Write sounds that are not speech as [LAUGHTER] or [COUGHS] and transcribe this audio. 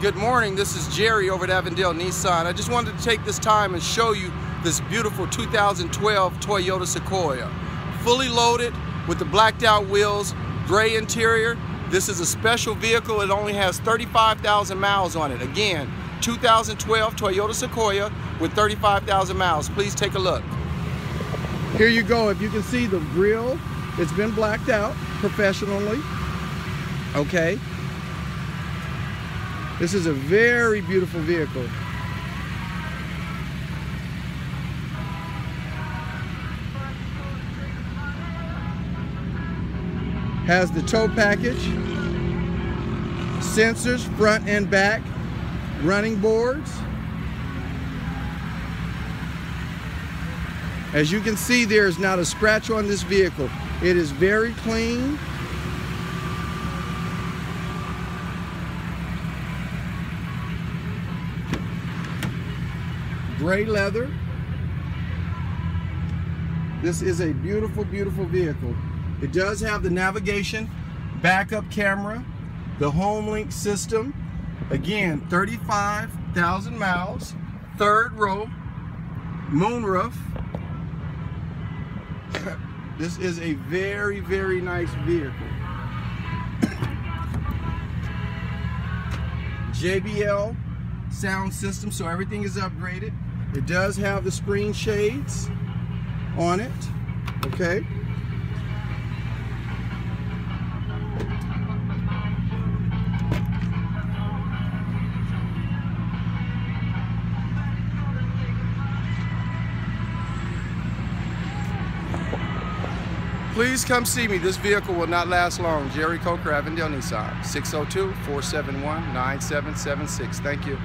Good morning, this is Jerry over at Avondale Nissan. I just wanted to take this time and show you this beautiful 2012 Toyota Sequoia. Fully loaded with the blacked out wheels, gray interior. This is a special vehicle. It only has 35,000 miles on it. Again, 2012 Toyota Sequoia with 35,000 miles. Please take a look. Here you go. If you can see the grill, it's been blacked out professionally. Okay. This is a very beautiful vehicle. Has the tow package, sensors front and back, running boards. As you can see, there is not a scratch on this vehicle. It is very clean. Gray leather. This is a beautiful, beautiful vehicle. It does have the navigation, backup camera, the HomeLink system. Again, 35,000 miles, third row, moonroof. [COUGHS] this is a very, very nice vehicle. [COUGHS] JBL sound system, so everything is upgraded. It does have the screen shades on it, okay? Please come see me. This vehicle will not last long. Jerry Coker, Avondale Nissan, 602-471-9776. Thank you.